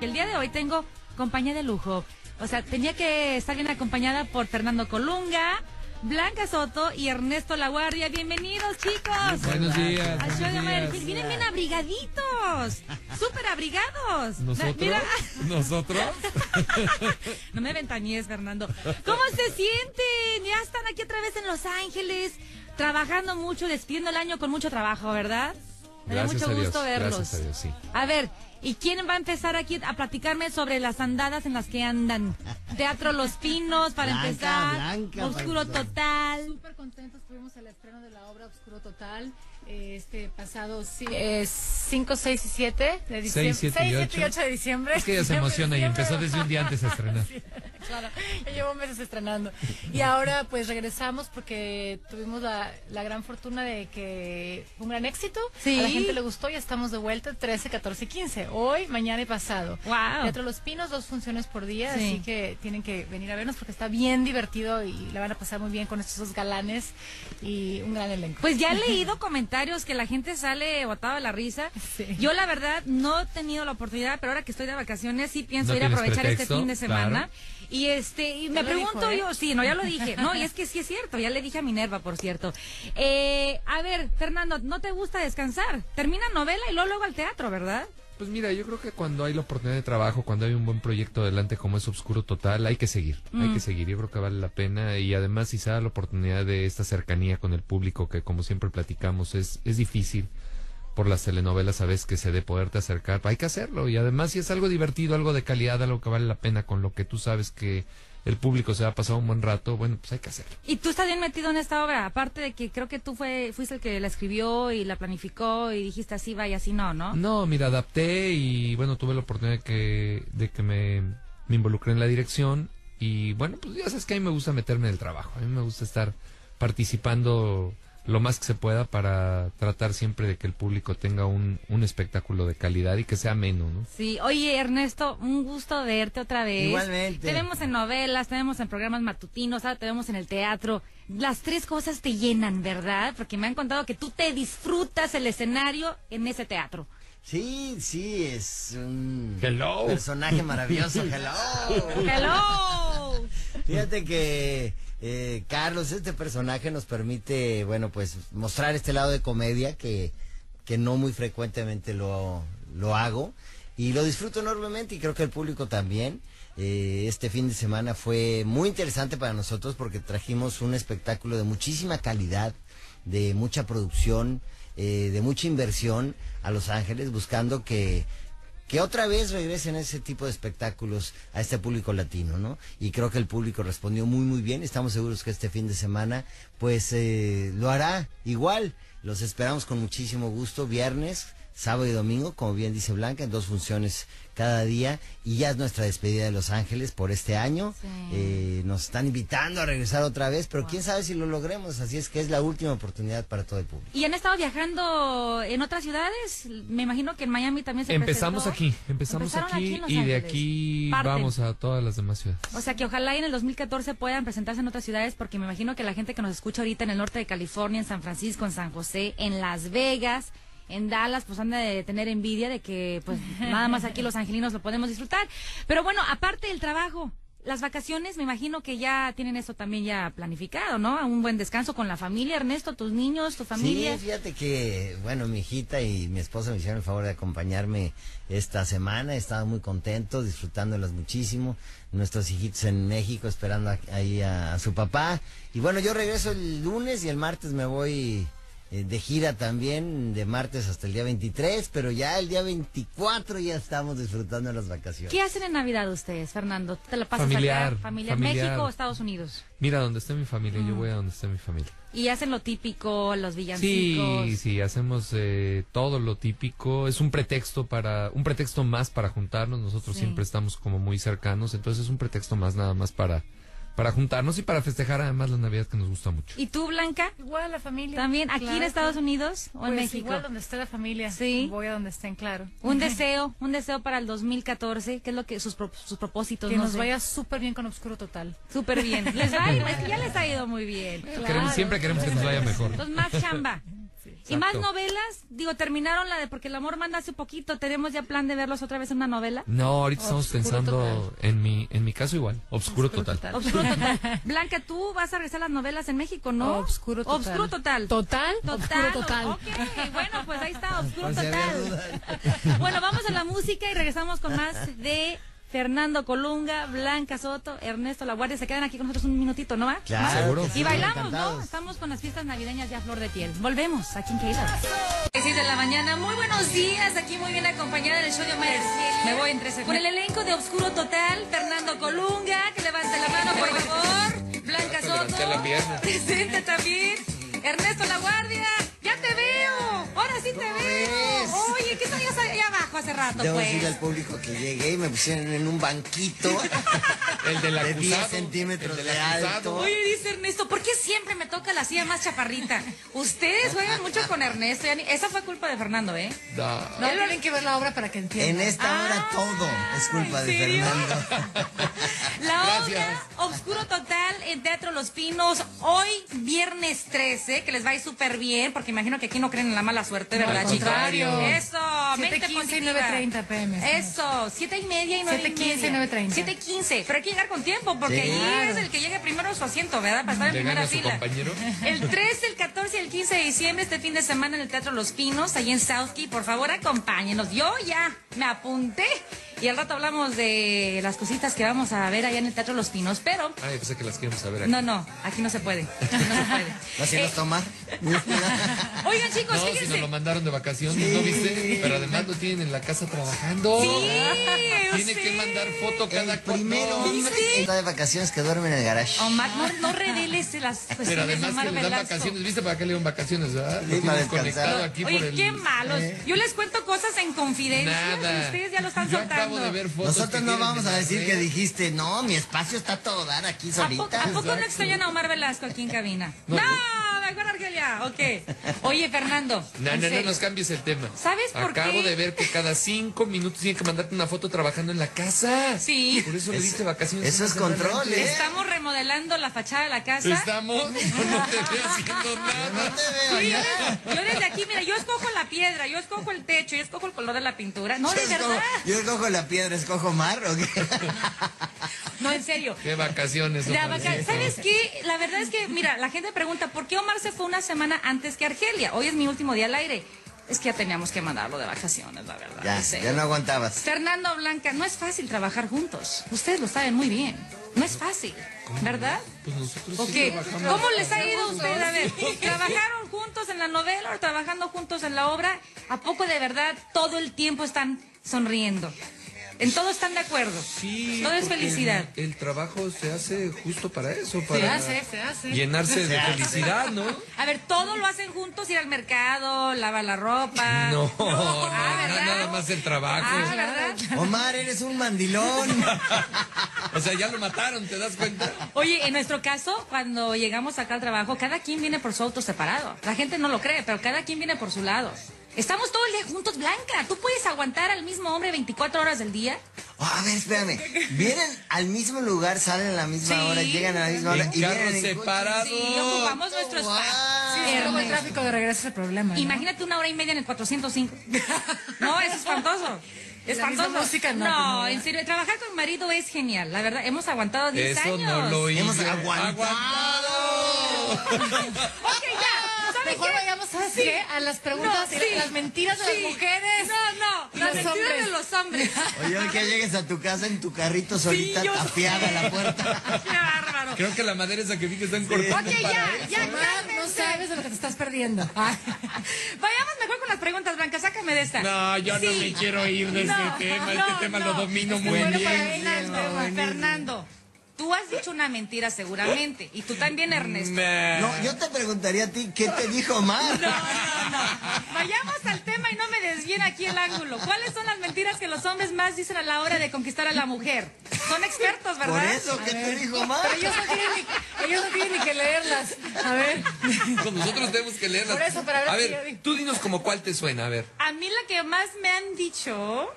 El día de hoy tengo compañía de lujo. O sea, tenía que estar bien acompañada por Fernando Colunga, Blanca Soto y Ernesto Laguardia. Bienvenidos, chicos. Buenos días. Al show de. Vienen bien abrigaditos. Súper abrigados. ¿Nosotros? Mira, ¿Nosotros? no me ventaníes, Fernando. ¿Cómo se sienten? Ya están aquí otra vez en Los Ángeles, trabajando mucho, despidiendo el año con mucho trabajo, ¿verdad? Me da mucho a Dios, gusto verlos. gracias a Dios, sí. A ver, ¿y quién va a empezar aquí a platicarme sobre las andadas en las que andan? Teatro Los Pinos, para Blanca, empezar. Blanca, para Oscuro empezar. Total. Súper contentos, tuvimos el estreno de la obra Obscuro Total eh, este pasado 5, 6 y 7 de diciembre. Seis, siete y 6, 7 y ocho. 8 de diciembre. Es que ella se emociona y empezó desde un día antes a estrenar. Sí, claro, ya llevo meses estrenando. Y ahora pues regresamos porque tuvimos la, la gran fortuna de que fue un gran éxito. Sí. A la gente le gustó y estamos de vuelta 13, 14 y 15. Hoy, mañana y pasado. Wow. Teatro Los Pinos, dos funciones por día, Sí. así que tienen que venir a vernos porque está bien divertido y la van a pasar muy bien con estos dos galanes y un gran elenco. Pues ya he leído comentarios que la gente sale botada de la risa. Sí. Yo la verdad no he tenido la oportunidad, pero ahora que estoy de vacaciones sí pienso No ir a aprovechar este fin de semana. claro. Y este, y me pregunto dijo, ¿eh? yo, sí, no, ya lo dije. No, y es que sí es cierto, ya le dije a Minerva, por cierto. Eh, a ver, Fernando, ¿no te gusta descansar? Termina novela y luego, luego al teatro, ¿verdad? Pues mira, yo creo que cuando hay la oportunidad de trabajo, cuando hay un buen proyecto adelante como es Obscuro Total, hay que seguir, hay Mm. que seguir, yo creo que vale la pena y además si se da la oportunidad de esta cercanía con el público que como siempre platicamos es, es difícil por las telenovelas a veces que se de poderte acercar, hay que hacerlo y además si es algo divertido, algo de calidad, algo que vale la pena con lo que tú sabes que el público se va a pasar un buen rato, bueno, pues hay que hacerlo. Y tú estás bien metido en esta obra, aparte de que creo que tú fue, fuiste el que la escribió y la planificó y dijiste así va y así no, ¿no? No, mira, adapté y bueno, tuve la oportunidad de que, de que me, me involucré en la dirección y bueno, pues ya sabes que a mí me gusta meterme en el trabajo, a mí me gusta estar participando lo más que se pueda para tratar siempre de que el público tenga un, un espectáculo de calidad y que sea ameno, ¿no? Sí, oye Ernesto, un gusto verte otra vez. Igualmente. Te vemos en novelas, te vemos en programas matutinos, ahora te vemos en el teatro. Las tres cosas te llenan, ¿verdad? Porque me han contado que tú te disfrutas el escenario en ese teatro. Sí, sí, es un Hello. personaje maravilloso. Hello. ¡Hello! Fíjate que eh, Carlos, este personaje nos permite, bueno, pues mostrar este lado de comedia que, que no muy frecuentemente lo, lo hago y lo disfruto enormemente y creo que el público también. Eh, este fin de semana fue muy interesante para nosotros porque trajimos un espectáculo de muchísima calidad, de mucha producción, eh, de mucha inversión a Los Ángeles, buscando que que otra vez regresen ese tipo de espectáculos a este público latino, ¿no? Y creo que el público respondió muy, muy bien. Estamos seguros que este fin de semana, pues, eh, lo hará igual. Los esperamos con muchísimo gusto, viernes, sábado y domingo, como bien dice Blanca, en dos funciones cada día. Y ya es nuestra despedida de Los Ángeles por este año. Sí. Eh, nos están invitando a regresar otra vez, pero quién sabe si lo logremos. Así es que es la última oportunidad para todo el público. ¿Y han estado viajando en otras ciudades? Me imagino que en Miami también se Empezamos presentó. aquí, empezamos Empezaron aquí, y de aquí Parten. vamos a todas las demás ciudades. O sea que ojalá y en el 2014 puedan presentarse en otras ciudades porque me imagino que la gente que nos escucha ahorita en el norte de California, en San Francisco, en San José, en Las Vegas, en Dallas, pues han de tener envidia de que pues nada más aquí los angelinos lo podemos disfrutar. Pero bueno, aparte del trabajo, las vacaciones, me imagino que ya tienen eso también ya planificado, ¿no? Un buen descanso con la familia, Ernesto, tus niños, tu familia. Sí, fíjate que, bueno, mi hijita y mi esposa me hicieron el favor de acompañarme esta semana. Estaba muy contento, disfrutándolas muchísimo. Nuestros hijitos en México esperando ahí a, a su papá. Y bueno, yo regreso el lunes y el martes me voy de gira también, de martes hasta el día 23, pero ya el día 24 ya estamos disfrutando de las vacaciones. ¿Qué hacen en Navidad ustedes, Fernando? ¿Te la pasas Familiar, allá? ¿Familiar? familiar. ¿México o Estados Unidos? Mira, donde esté mi familia, Mm. yo voy a donde esté mi familia. Y hacen lo típico, los villancicos. Sí, sí, hacemos eh, todo lo típico. Es un pretexto para, un pretexto más para juntarnos. Nosotros Sí. siempre estamos como muy cercanos, entonces es un pretexto más nada más para, para juntarnos y para festejar además la Navidad que nos gusta mucho. ¿Y tú, Blanca? Igual la familia. ¿También aquí en Claro, Estados claro. Unidos o en Pues México? Igual donde esté la familia. Sí. Voy a donde estén, claro. Un deseo, un deseo para el 2014, ¿qué es lo que sus, pro- sus propósitos? Que no nos sé. vaya súper bien con Obscuro Total. súper bien. Les va a ir, que ya les ha ido muy bien. Queremos, siempre queremos que nos vaya mejor. Entonces, más chamba. Y más novelas, digo, terminaron la de Porque el amor manda hace poquito, tenemos ya plan de verlos otra vez en una novela. No, ahorita estamos Obscuro pensando en mi en mi caso igual, obscuro, total. Obscuro total. Blanca, tú vas a regresar a las novelas en México, ¿no? Obscuro total. Obscuro total. Total. Total. Obscuro total. Ok, bueno, pues ahí está, había total. Bueno, vamos a la música y regresamos con más de Fernando Colunga, Blanca Soto, Ernesto La Guardia. Se quedan aquí con nosotros un minutito, ¿no va? Claro. Seguro. Y bailamos, ¿no? Estamos con las fiestas navideñas ya a flor de piel. Volvemos aquí en Keila. 6 de la mañana, muy buenos días, aquí muy bien acompañada en el show de Omar. Me voy en 13 Con el elenco de Obscuro Total, Fernando Colunga, que levante la mano, por favor. Blanca Soto, la presente también. Ernesto La Guardia, ya te veo. Ahora sí te ¿Cómo veo. ves? Oye, ¿qué sabías hace rato, Debo decirle al pues? público que llegué y me pusieron en un banquito El del de 10 acusado. centímetros el de del acusado. alto. Oye, dice Ernesto, ¿por qué siempre me toca la silla más chaparrita? Ustedes juegan mucho con Ernesto. ya ni- Esa fue culpa de Fernando, ¿eh? No. No tienen que ver la obra para que En entiendan. esta hora Ah, todo es culpa ¿en de? Fernando. La Gracias. obra Obscuro Total en Teatro Los Pinos, hoy viernes 13, que les va a ir súper bien, porque imagino que aquí no creen en la mala suerte, No, ¿verdad, al chicos? contrario. Eso, 7:15 mente y positiva. 9:30 PM. Eso, 7 y media y 9 y 7:15 y media. 9:30. 7:15, pero hay que llegar con tiempo, porque Sí. ahí es el que llegue primero a su asiento, ¿verdad? Para estar en ¿Le primera gana a su fila. compañero? El 13, el 14 y el 15 de diciembre, este fin de semana en el Teatro Los Pinos, ahí en Southkey. Por favor, acompáñenos. Yo ya me apunté. Y al rato hablamos de las cositas que vamos a ver allá en el Teatro Los Pinos. Pero, Ay, pensé que las queremos saber aquí. no, no, aquí no se puede. Aquí no se puede. Así Eh, oigan, chicos, No, si fíjense. nos lo mandaron de vacaciones, ¿no viste? Pero además lo tienen en la casa trabajando. Sí, Tiene que sí. mandar foto cada El primero hombre que está de vacaciones que duerme en el garage. Omar, no, no reveles las cuestiones Pero de además que le dan vacaciones. ¿Viste para qué le dieron vacaciones, verdad? Sí, conectado aquí Oye, por el... qué malos. Yo les cuento cosas en confidencia Nada. y ustedes ya lo están Yo soltando. Acabo de ver fotos Nosotros no vamos a decir que dijiste, no, mi espacio está todo dar aquí ¿A poco, solita. ¿a poco no extrañan a Omar Velasco aquí en cabina? No, mejor Argelia. Ok. Oye, Fernando. No, no, no nos cambies el tema. ¿Sabes por Acabo qué? de ver que cada cinco minutos tienen que mandarte una foto trabajando en la casa. Sí. Por eso le diste vacaciones. eso es control. ¿eh? Estamos remodelando la fachada de la casa. ¿Estamos? No te veo haciendo No nada. te veo Sí, yo, desde, yo desde aquí, mira, yo escojo la piedra, yo escojo el techo, yo escojo el color de la pintura. No, de Yo escojo- verdad. Yo escojo la piedra, escojo mar o qué? No, en serio. Qué vacaciones. La vaca- ¿Sabes qué? La verdad es que, mira, la gente pregunta, ¿por qué Omar se fue una semana antes que Argelia? Hoy es mi último día al aire. Es que ya teníamos que mandarlo de vacaciones, la verdad. Ya, serio. ya no aguantabas. Fernando Blanca, no es fácil trabajar juntos. Ustedes lo saben muy bien. No es fácil, ¿verdad? Pues. ¿Cómo les ha ido a ustedes? A ver, ¿trabajaron juntos en la novela o trabajando juntos en la obra? ¿A poco de verdad todo el tiempo están sonriendo? En todo están de acuerdo. Sí, Todo es felicidad. El, el trabajo se hace justo para eso, Se para hace, se hace. llenarse de hace. felicidad, ¿no? A ver, todo lo hacen juntos, ir al mercado, lavar la ropa. No, no, Ah, nada más el trabajo. Ah, ¿verdad? Omar, eres un mandilón. O sea, ya lo mataron, ¿te das cuenta? Oye, en nuestro caso, cuando llegamos acá al trabajo, cada quien viene por su auto separado. La gente no lo cree, pero cada quien viene por su lado. Estamos todo el día juntos, Blanca. ¿Tú puedes aguantar al mismo hombre 24 horas del día? Oh, a ver, espérame. Vienen al mismo lugar, salen a la misma Sí. hora, llegan a la misma hora En y vienen separados. Sí, ocupamos nuestro Wow. espacio. Sí, es como el tráfico de regreso es el problema. ¿no? Imagínate una hora y media en el 405. No, es espantoso. La Espantoso. misma música, no, no, no. en serio, trabajar con marido es genial. La verdad, hemos aguantado 10 Eso años. no lo hice. Hemos aguantado. Ok, ya. ¿Sabes Mejor qué? vayamos, ¿sabes Sí. qué? A las preguntas, No, y las mentiras de las mujeres. No, no. Y Las mentiras hombres. de los hombres. Oye, hoy que llegues a tu casa en tu carrito solita, tapiada sé. la puerta. Qué bárbaro. Creo que la madera esa que vi que están cortando Ok, para ya, eso. ya, no sabes de lo que te estás perdiendo. Vayamos mejor con las preguntas, Blanca. Sácame de esta. No, yo no me quiero ir de No, este tema. no, este tema no. lo domino muy bien. Fernando, tú has dicho una mentira seguramente. Y tú también, Ernesto. No, yo te preguntaría a ti, ¿qué te dijo Omar? No, no, no. Vayamos al tema y no me desvíen aquí el ángulo. ¿Cuáles son las mentiras que los hombres más dicen a la hora de conquistar a la mujer? Son expertos, ¿verdad? Por eso, ¿qué te dijo Omar? Pero ellos no, tienen ni, ellos no tienen ni que leerlas. A ver. Pues nosotros tenemos que leerlas. Por eso, para ver a si- ver, tú dinos como cuál te suena, a ver. A mí la que más me han dicho,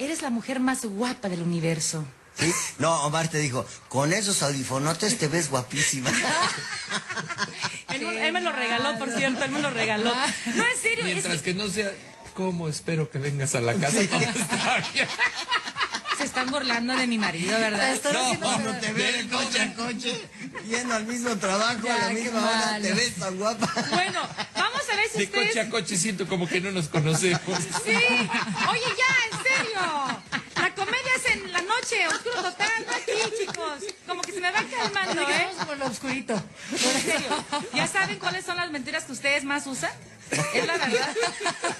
eres la mujer más guapa del universo. ¿Sí? No, Omar te dijo, con esos audifonotes te ves guapísima. Él, él me lo regaló, por cierto, él me lo regaló. No, en serio. es Mientras que que no sea, ¿cómo espero que vengas a la casa? bien. se están burlando de mi marido, ¿verdad? Haciendo- No te ves coche a coche, yendo al mismo trabajo, Ya, a la misma hora, malo. te ves tan guapa. Bueno, vamos a ver si De ustedes... coche a coche siento como que no nos conocemos. Sí. Oye, ya, en serio. La comedia es en la no aquí, chicos. Como que se me va calmando, ¿eh? Vamos por lo oscurito. En serio. ¿Ya saben cuáles son las mentiras que ustedes más usan? Es la verdad.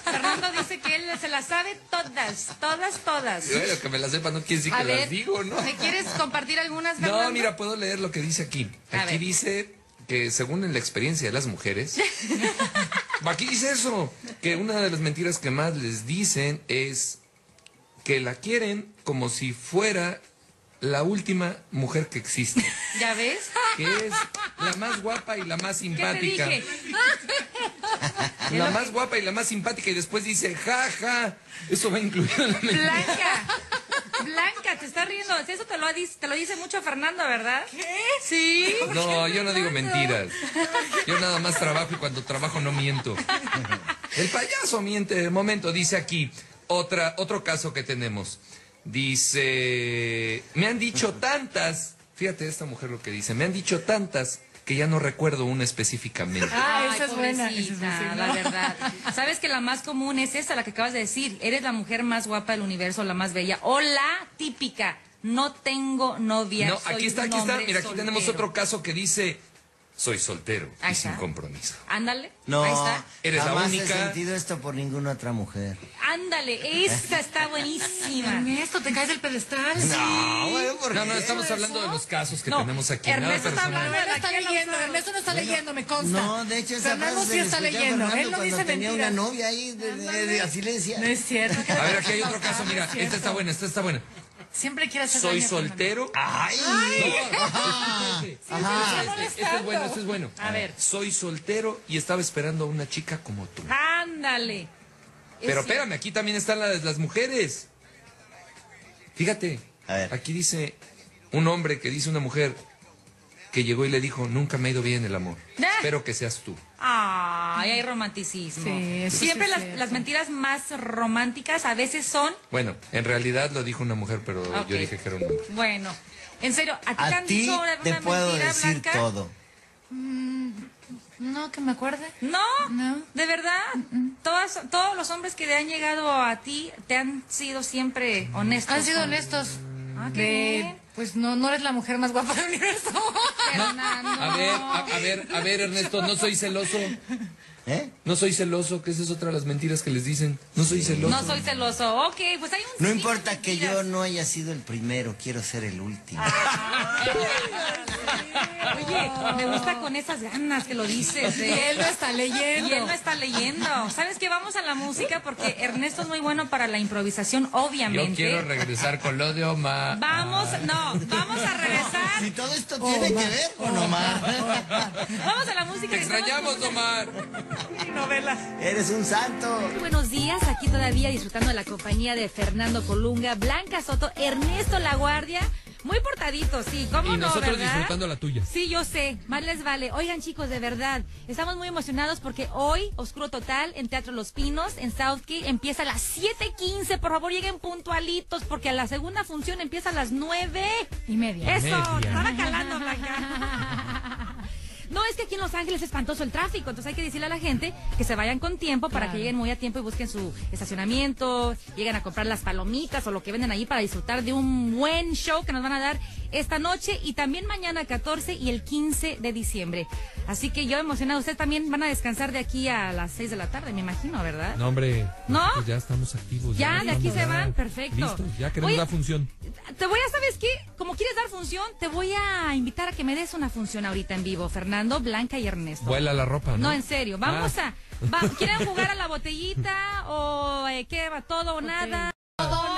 Fernando dice que él se las sabe todas, todas, todas. Bueno, que me las sepa no quiere decir A que ver, las digo, ¿no? ¿me quieres compartir algunas, Fernando? No, mira, puedo leer lo que dice aquí. A Aquí ver. dice que según en la experiencia de las mujeres, aquí dice eso, que una de las mentiras que más les dicen es que la quieren como si fuera la última mujer que existe, ¿Ya ves? que es la más guapa y la más ¿Qué te simpática. dije? La más guapa y la más simpática y después dice, ja, ja, eso va incluido en la mentira. Blanca, Blanca, te estás riendo. Eso te lo, dice, te lo dice mucho Fernando, ¿verdad? ¿Qué? Sí. No, yo no digo mentiras. Yo nada más trabajo y cuando trabajo no miento. El payaso miente de momento, dice aquí. Otra, otro caso que tenemos. Dice, me han dicho tantas, fíjate esta mujer lo que dice, me han dicho tantas que ya no recuerdo una específicamente. Ah, Ay, esa es buena. Esa es buena. la verdad. Sabes que la más común es esta, la que acabas de decir. Eres la mujer más guapa del universo, la más bella. O la típica. No tengo novia. No, soy aquí está, aquí está. Mira, aquí tenemos otro caso que dice, soy soltero Ahí y sin compromiso. Ándale. No, Ahí está. Eres la jamás única. he sentido esto por ninguna otra mujer. Ándale, esa está buenísima. Ernesto, te caes del pedestal. No, bueno, ¿por No, no, qué? estamos hablando de los casos que No, tenemos aquí. nada Ernesto está personal. hablando Ernesto está que leyendo, no- Ernesto no está leyendo, me consta. No, de hecho esa Fernando frase sí le está escuché a leyendo, Fernando él no cuando dice tenía mentiras. una novia ahí de, de, de Asilencia. No es cierto. A ver, aquí hay otro caso, mira, No es esta está buena, esta está buena. Siempre quiere hacer Soy daño soltero. ¡Ay! Este, este es bueno, este es bueno. A ver. Soy soltero y estaba esperando a una chica como tú. Ándale. Pero Es espérame, aquí también están las, las mujeres. Fíjate, A ver. aquí dice un hombre que dice una mujer que llegó y le dijo, nunca me ha ido bien el amor. Ah. Espero que seas tú. Ay, hay romanticismo. Sí, Siempre sí las, las mentiras más románticas a veces son, Bueno, en realidad lo dijo una mujer, pero yo dije que era un hombre. bueno, en serio, ¿a ti te A han te una puedo mentira, decir Blanca? todo. No, que me acuerde. No, No. de verdad. Todas, todos los hombres que te han llegado a ti te han sido siempre honestos. Han sido honestos. Ah, qué De, bien. Pues no, no eres la mujer más guapa del universo. Fernando. A ver, a, a ver, a ver, Ernesto, no soy celoso. ¿Eh? No soy celoso, que esa es otra de las mentiras que les dicen. No soy celoso. No soy celoso. Ok, pues hay un. No importa que yo no haya sido el primero, quiero ser el último. Oye, me gusta con esas ganas que lo dices. Y ¿eh? él no está leyendo. Y él no está leyendo. ¿Sabes qué? Vamos a la música porque Ernesto es muy bueno para la improvisación, Yo obviamente. quiero regresar con lo de Omar. Vamos, no, vamos a regresar. Si todo esto tiene que ver con Omar, Vamos a la música. Te y extrañamos, con- Eres un santo. Muy buenos días, aquí todavía disfrutando de la compañía de Fernando Colunga, Blanca Soto, Ernesto La Guardia. Muy portaditos, sí, ¿cómo Y no, nosotros verdad? disfrutando la tuya. Sí, yo sé, más les vale. Oigan, chicos, de verdad, estamos muy emocionados porque hoy, Oscuro Total, en Teatro Los Pinos, en Southgate, empieza a las 7.15. Por favor, lleguen puntualitos porque la segunda función empieza a las 9. Y media. Eso, Media. estaba calando, Blanca. No, es que aquí en Los Ángeles es espantoso el tráfico, entonces hay que decirle a la gente que se vayan con tiempo para Claro. que lleguen muy a tiempo y busquen su estacionamiento, lleguen a comprar las palomitas o lo que venden allí para disfrutar de un buen show que nos van a dar esta noche y también mañana 14 y el 15 de diciembre. Así que yo emocionado, ustedes también van a descansar de aquí a las 6 de la tarde, me imagino, ¿verdad? No, hombre. ¿No? Ya estamos activos. Ya, de aquí se van, perfecto. Listos, ya queremos Oye, la función. Te voy a, ¿sabes qué? Como quieres dar función, te voy a invitar a que me des una función ahorita en vivo, Fernando, Blanca y Ernesto. Vuela la ropa, ¿no? No, en serio. Vamos Ah. a. va- ¿Quieren jugar a la botellita o eh, qué va todo o nada?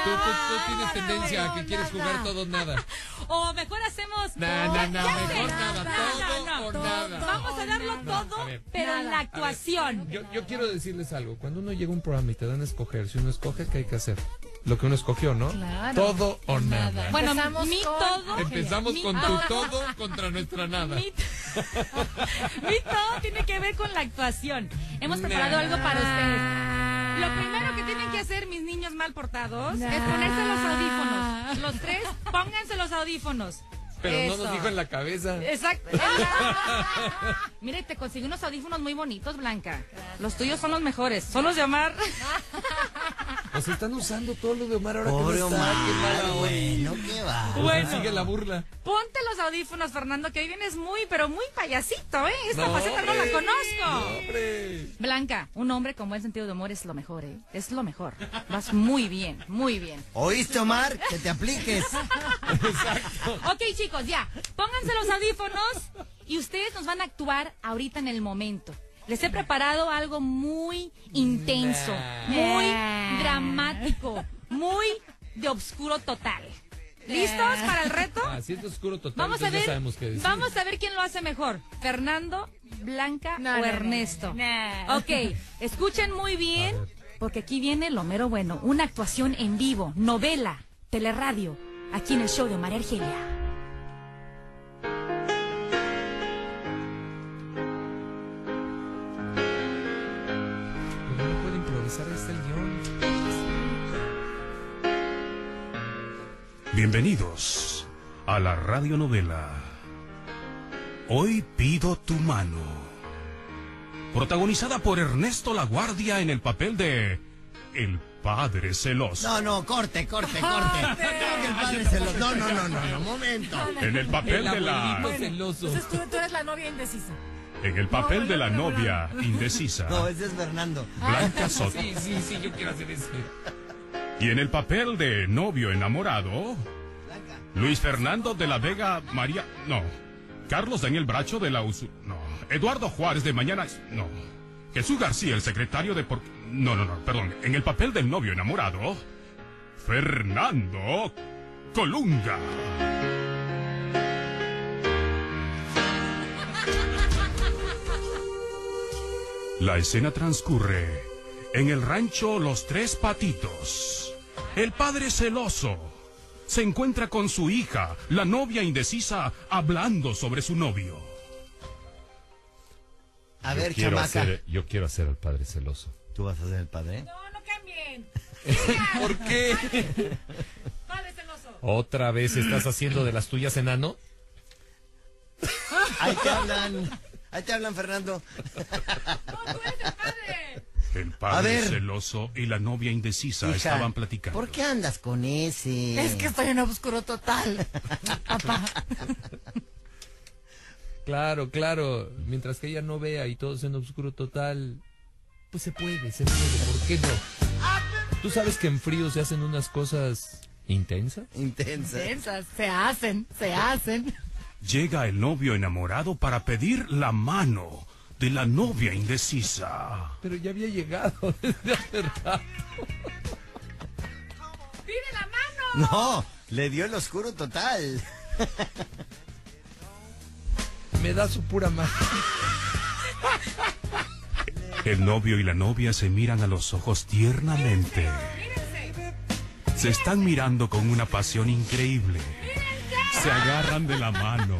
Tú, tú, tú tienes tendencia a que quieres jugar todo o nada. O mejor hacemos. No, no, no, Ya mejor nada, todo no, o todo. nada. Vamos a darlo todo, A ver. pero en la actuación. Yo, yo quiero decirles algo. Cuando uno llega a un programa y te dan a escoger, si uno escoge, ¿qué hay que hacer? Lo que uno escogió, ¿no? Claro. Todo o nada. Bueno, Empezamos mi con- todo. Empezamos mi con todo- tu todo contra nuestra nada. Mi, mi todo tiene que ver con la actuación. Hemos preparado algo para ustedes. Lo primero que tienen que hacer, mis niños mal portados, es ponerse los audífonos. Los tres, pónganse los audífonos. Pero no nos dijo en la cabeza. Exacto. Mire, te conseguí unos audífonos muy bonitos, Blanca. Los tuyos son los mejores. Son los de Omar. O sea, están usando todo lo de Omar ahora Pobre que no está. Omar, Qué mala onda. bueno, qué va. Pues Bueno. Sigue la burla. Ponte los audífonos, Fernando, que hoy vienes muy, pero muy payasito, ¿eh? Esta faceta no la conozco. no, hombre. Blanca, un hombre con buen sentido de humor es lo mejor, ¿eh? Es lo mejor. Vas muy bien, muy bien. ¿Oíste, Omar? Que te apliques. Ok, chicos, ya. Pónganse los audífonos y ustedes nos van a actuar ahorita en el momento. Les he preparado algo muy intenso, muy dramático, muy de oscuro total. ¿Listos para el reto? Ah, es oscuro total, Vamos a ver, ya sabemos qué decir. vamos a ver quién lo hace mejor, Fernando, Blanca No, o no, Ernesto. no, no. Ok, escuchen muy bien, porque aquí viene lo mero bueno, una actuación en vivo, novela, teleradio, aquí en el show de María Argelia. Bienvenidos a la radionovela Hoy pido tu mano. Protagonizada por Ernesto Laguardia en el papel de El Padre Celoso. No, no, corte, corte, corte. Creo que el padre se lo... No, no, no, no, no, momento. En el papel El de la celoso. Entonces tú, tú eres la novia indecisa. en el papel No, de la no, no, no, novia indecisa No, ese es Fernando. Blanca Soto. Sí, sí, sí, yo quiero hacer ese. Y en el papel de novio enamorado Luis Fernando de la Vega María no. Carlos Daniel Bracho de la USU no. Eduardo Juárez de Mañana no. Jesús García el secretario de por no no no perdón. En el papel del novio enamorado Fernando Colunga. La escena transcurre en el rancho Los Tres Patitos. El padre celoso se encuentra con su hija, la novia indecisa, hablando sobre su novio. A ver, quiero chamaca. hacer, yo quiero hacer al padre celoso. ¿Tú vas a ser el padre? No, no cambien. ¿Por qué? Padre celoso. ¿Otra vez estás haciendo de las tuyas enano? Ahí te hablan. Ahí te hablan, Fernando. No, tú eres el padre. El padre celoso y la novia indecisa Hija, estaban platicando. ¿Por qué andas con ese? Es que estoy en oscuro total. Papá. Claro, claro. Mientras que ella no vea y todo sea en oscuro total, pues se puede, se puede. ¿Por qué no? Tú sabes que en frío se hacen unas cosas intensas. Intensa. Esas se hacen, se hacen. Llega el novio enamorado para pedir la mano de la novia indecisa. Pero ya había llegado desde hace rato. ¡Pide la mano! No, le dio el oscuro total. Me da su pura mano. El novio y la novia se miran a los ojos tiernamente. Se están mirando con una pasión increíble. Se agarran de la mano.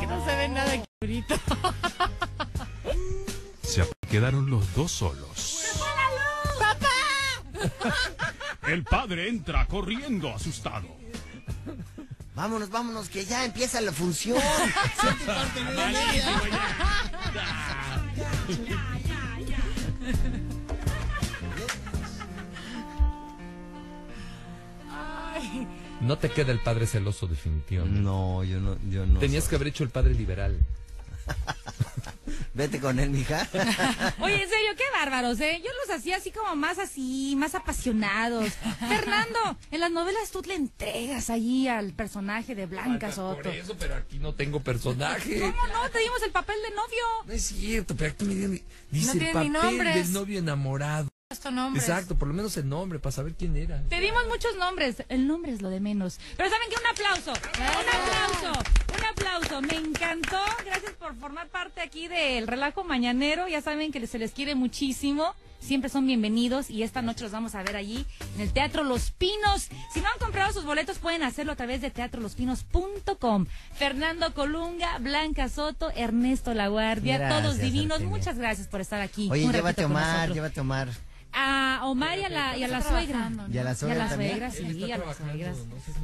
Que no se ve nada aquí Se quedaron los dos solos. El padre entra corriendo asustado. Vámonos, vámonos, que ya empieza la función. No te queda el padre celoso definitivamente. No, yo no, yo no. Tenías soy. que haber hecho el padre liberal. Vete con él, mija. Oye, en serio, qué bárbaros, ¿eh? Yo los hacía así como más así, más apasionados. Fernando, en las novelas tú le entregas allí al personaje de Blanca Soto. Por eso, pero aquí no tengo personaje. ¿Cómo no? Te dimos el papel de novio. No es cierto, pero aquí me dice No el tiene ni papel del novio enamorado. Puesto nombres. Exacto, por lo menos el nombre, para saber quién era. Te dimos muchos nombres, el nombre es lo de menos. Pero ¿saben qué? Un aplauso, un aplauso, un aplauso. Me encantó, gracias por formar parte aquí del relajo mañanero. Ya saben que se les quiere muchísimo. Siempre son bienvenidos y esta noche los vamos a ver allí en el Teatro Los Pinos. Si no han comprado sus boletos pueden hacerlo a través de teatrolospinos.com. Fernando Colunga, Blanca Soto, Ernesto Laguardia, Gracias, todos divinos. Artemia. Muchas gracias por estar aquí. Oye, un llévate a Omar, llévate a Omar. A Omar y a la, y a la suegra. Y a la Y a suegra la también. suegra, sí, a las suegras.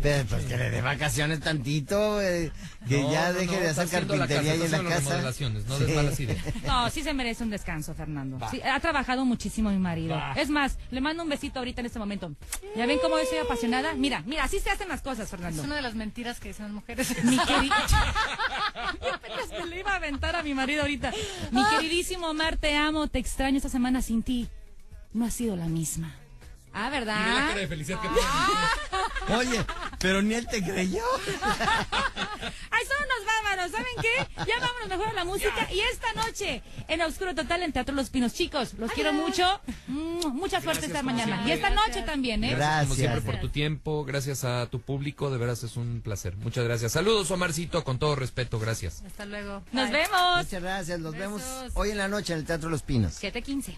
Pero, pues que le dé vacaciones tantito, eh, que No, ya deje no, de hacer carpintería ahí en la casa. remodelaciones, no Sí. des malas ideas. No, sí se merece un descanso, Fernando. Sí, ha trabajado muchísimo mi marido. Es más, le mando un besito ahorita en este momento. ¿Ya ven cómo yo soy apasionada? Mira, mira, así se hacen las cosas, Es Fernando. una de las mentiras que dicen las mujeres. Mi querido... Yo apenas me le iba a aventar a mi marido ahorita. Mi queridísimo Omar, te amo, te extraño esta semana sin ti. No ha sido la misma. Ah, ¿verdad? felicidad que Oye, pero ni él te creyó. Ay, son unos bárbaros, ¿saben qué? Ya vámonos mejor a la música. Y esta noche, en Oscuro Total, en Teatro Los Pinos. Chicos, los quiero mucho. Mucha suerte esta mañana. Y esta noche también, ¿eh? Gracias. Como siempre por tu tiempo, gracias a tu público, de veras es un placer. Muchas gracias. Saludos, Omarcito, con todo respeto, gracias. Hasta luego. Nos Bye. vemos. Muchas gracias, nos vemos hoy en la noche en el Teatro Los Pinos. 715.